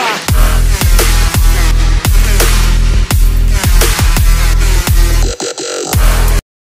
high.